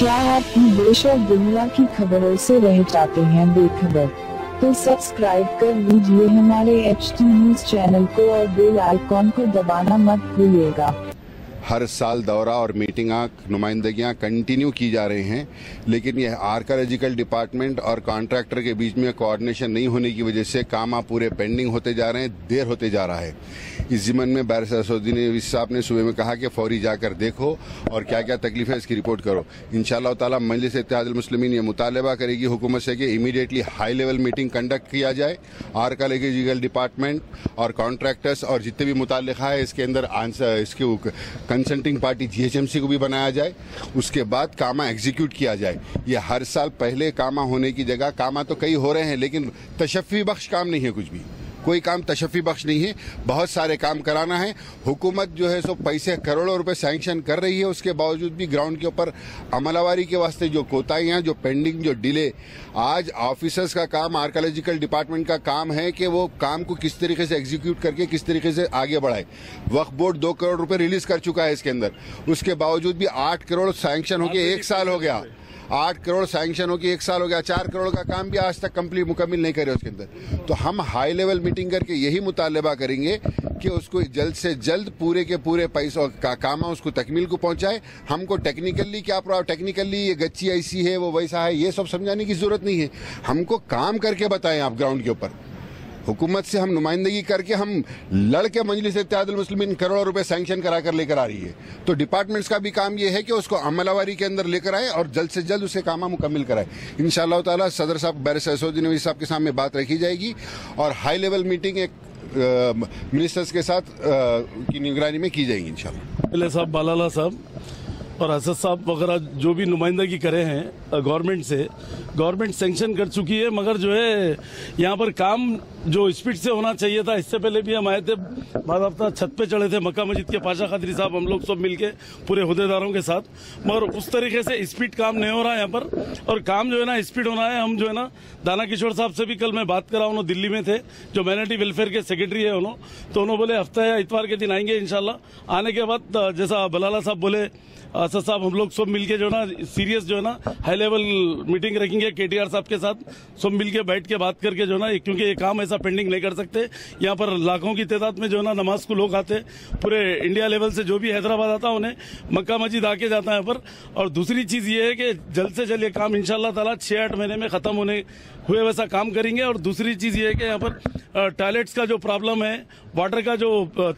क्या आप देश और दुनिया की खबरों से रह जाते हैं बेखबर? तो सब्सक्राइब कर लीजिए हमारे एच टी न्यूज़ चैनल को और बेल आइकॉन को दबाना मत भूलिएगा। हर साल दौरा और मीटिंगां नुमाइंदगियाँ कंटिन्यू की जा रही हैं, लेकिन यह आर्कोलॉजिकल डिपार्टमेंट और कॉन्ट्रैक्टर के बीच में कोऑर्डिनेशन नहीं होने की वजह से काम पूरे पेंडिंग होते जा रहे हैं, देर होते जा रहा है। इस जिमन में बैरिस्टर असुद्दीन साहब ने सुबह में कहा कि फौरी जाकर देखो और क्या क्या तकलीफ़ है इसकी रिपोर्ट करो। इन ताला मजलिस इतिहादमसलमिन ये मुतालबा करेगी हुकूमत से कि immediately high level meeting conduct किया जाए। आर्कोलॉजिकल डिपार्टमेंट और कॉन्ट्रैक्टर्स और जितने भी मुतल है इसके अंदर आंसर, इसके कंसल्टिंग पार्टी जीएचएमसी को भी बनाया जाए। उसके बाद कामा एग्जीक्यूट किया जाए। ये हर साल पहले कामा होने की जगह, कामा तो कई हो रहे हैं, लेकिन तशफ़ी बख्श काम नहीं है कुछ भी। कोई काम तशफ़ी बख्श नहीं है बहुत सारे काम कराना है। हुकूमत जो है सो पैसे करोड़ों रुपए सैंक्शन कर रही है उसके बावजूद भी ग्राउंड के ऊपर अमलावारी के वास्ते जो कोताहियाँ जो पेंडिंग जो डिले आज ऑफिसर्स का काम आर्कोलॉजिकल डिपार्टमेंट का काम है कि वो काम को किस तरीके से एग्जीक्यूट करके किस तरीके से आगे बढ़ाए। वक्फ बोर्ड दो करोड़ रुपए रिलीज़ कर चुका है इसके अंदर। उसके बावजूद भी आठ करोड़ सैंक्शन हो गया एक साल हो गया। आठ करोड़ सैंक्शन हो गया एक साल हो गया, चार करोड़ का काम भी आज तक कंप्लीट मुकम्मल नहीं करे उसके अंदर। तो हम हाई लेवल मीटिंग करके यही मुतालबा करेंगे कि उसको जल्द से जल्द पूरे के पूरे पैसों का काम उसको तकमील को पहुँचाए। हमको टेक्निकली क्या प्रॉब्लम टेक्निकली ये गच्ची ऐसी है, वो वैसा है, ये सब समझाने की ज़रूरत नहीं है। हमको काम करके बताएँ आप ग्राउंड के ऊपर। हुकूमत से हम नुमाइंदगी करके हम लड़के मजलिस इत्यादमसलिमिन करोड़ों रुपए सैंक्शन करा कर लेकर आ रही है। तो डिपार्टमेंट्स का भी काम यह है कि उसको अमलावारी के अंदर लेकर आए और जल्द से जल्द उसे काम मुकम्मल कराए। इन ताला सदर साहब बैरिस्टर असोद्दीन नवी साहब के सामने बात रखी जाएगी और हाई लेवल मीटिंग एक मिनिस्टर्स के साथ की निगरानी में की जाएगी इंशाल्लाह साहब बालाला साहब और असद साहब वगैरह जो भी नुमाइंदगी करे हैं गवर्नमेंट से गवर्नमेंट सेंक्शन कर चुकी है, मगर जो है, यहाँ पर काम जो स्पीड से होना चाहिए था, इससे पहले भी हम आए थे, बाद हफ़्ता छत पे चढ़े थे, मक्का मस्जिद के पाशा खदरी साहब, हम लोग सब मिलके, पूरे अहदेदारों के साथ। मगर उस तरीके से स्पीड काम नहीं हो रहा है यहाँ पर, और काम जो है ना, स्पीड होना है। हम जो है ना, दाना किशोर साहब से भी कल मैं बात करा, उन्होंने दिल्ली में थे, जो माइनॉरिटी वेलफेयर के सेक्रेटरी है उन्होंने तो उन्होंने बोले, हफ़्ता या इतवार के दिन आएँगे इनशाला आने के बाद जैसा बलाला साहब बोले असद साहब हम लोग सब मिलके जो है ना, सीरियस जो है ना, हाई लेवल मीटिंग रखेंगे। केटीआर साहब के साथ, सब मिलके बैठ के बात करके जो ना क्योंकि ये काम ऐसा पेंडिंग नहीं कर सकते। यहाँ पर लाखों की तादाद में जो ना, नमाज़ को लोग आते पूरे इंडिया लेवल से जो भी हैदराबाद आता उन्हें मक्का मस्जिद आके जाता है पर। और दूसरी चीज़ ये है कि जल्द से जल्द ये काम इंशाल्लाह ताला छह आठ महीने में खत्म होने हुए वैसा काम करेंगे। और दूसरी चीज़ ये है कि यहाँ पर टॉयलेट्स का जो प्रॉब्लम है वाटर का जो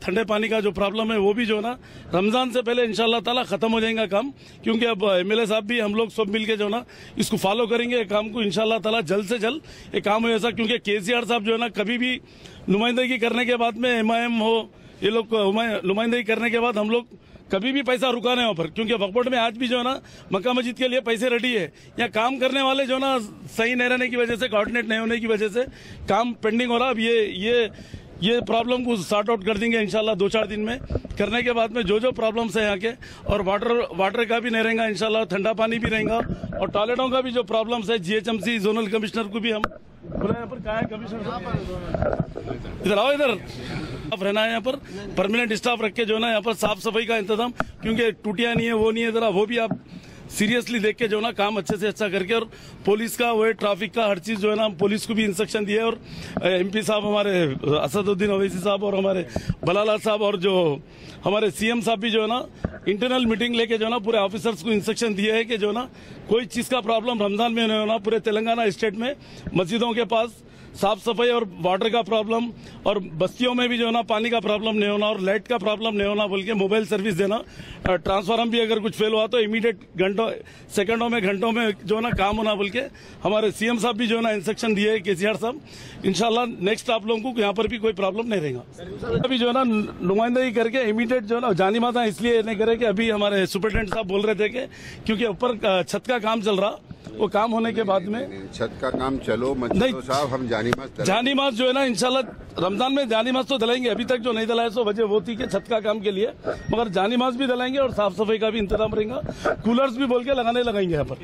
ठंडे पानी का जो प्रॉब्लम है, वो भी जो ना, रमज़ान से पहले ताला खत्म हो जाएगा काम। क्योंकि अब एमएलए साहब भी, हम लोग सब मिलके जो ना, इसको फॉलो करेंगे। काम को, इंशाल्लाह ताला जल्द से जल्द ये काम हो ऐसा, क्योंकि केसीआर साहब जो है ना, कभी भी नुमाइंदगी करने के बाद में एम हो, ये लोग नुमाइंदगी करने के बाद हम लोग कभी भी पैसा रुका नहीं वहाँ पर, क्योंकि वकबोर्ड में आज भी जो है ना, मक्का मस्जिद के लिए पैसे रेडी है। यहाँ काम करने वाले जो है ना, सही नहीं रहने की वजह से कोऑर्डिनेट नहीं होने की वजह से काम पेंडिंग हो रहा अब ये ये ये प्रॉब्लम को सॉर्ट आउट कर देंगे इंशाल्लाह दो चार दिन में। करने के बाद में जो जो प्रॉब्लम्स है यहाँ के, और वाटर वाटर का भी नहीं रहेगा इंशाल्लाह, ठंडा पानी भी रहेगा, और टॉयलेटों का भी जो प्रॉब्लम्स है जीएचएमसी जोनल कमिश्नर को भी हम यहाँ पर कहा है कमिश्नर इधर आओ, इधर। स्टाफ रहना है यहाँ पर। परमानेंट स्टाफ रख के जो है ना, यहाँ पर साफ़ सफ़ाई का इंतज़ाम, क्योंकि टूटिया नहीं है, वो नहीं है, जरा वो भी आप सीरियसली देख के जो ना काम अच्छे से अच्छा करके और पुलिस का, वो ट्रैफ़िक का, हर चीज़ जो है ना पुलिस को भी इंस्ट्रक्शन दिए और एमपी साहब हमारे, असदुद्दीन अवैसी साहब और हमारे बलाला साहब और जो हमारे सीएम साहब भी जो है ना इंटरनल मीटिंग लेके जो ना पूरे ऑफिसर्स को इंस्ट्रक्शन दिए है कि जो ना कोई चीज़ का प्रॉब्लम रमज़ान में नहीं होना पूरे तेलंगाना स्टेट में, मस्जिदों के पास साफ़ सफ़ाई और वाटर का प्रॉब्लम और बस्तियों में भी जो है ना पानी का प्रॉब्लम नहीं होना और लाइट का प्रॉब्लम नहीं होना बोल के मोबाइल सर्विस देना ट्रांसफार्म भी अगर कुछ फेल हुआ तो इमीडिएट घंटों, सेकंडों में, घंटों में जो है ना काम होना बोल के हमारे सीएम साहब भी जो है ना इंस्ट्रक्शन दिए केसीआर साहब। इनशाला नेक्स्ट आप लोगों को यहाँ पर भी कोई प्रॉब्लम नहीं रहेगा। अभी जो है ना नुमाइंदगी करके इमीडिएट जो है ना जानी माता इसलिए नहीं करे कि अभी हमारे सुपरिटेंडेंट साहब बोल रहे थे कि क्योंकि ऊपर छत का काम चल रहा वो काम होने के बाद में छत का काम चलो नहीं साहब हम जानी मास जानी मास जो है ना इंशाल्लाह रमज़ान में जानी मास तो दलाएँगे अभी तक जो नहीं दलाए सो वजह वो थी कि छत का काम के लिए मगर जानी मास भी दलाएँगे और साफ़ सफ़ाई का भी इंतज़ाम रहेगा। कूलर्स भी बोल के लगाने लगाएँगे यहाँ पर।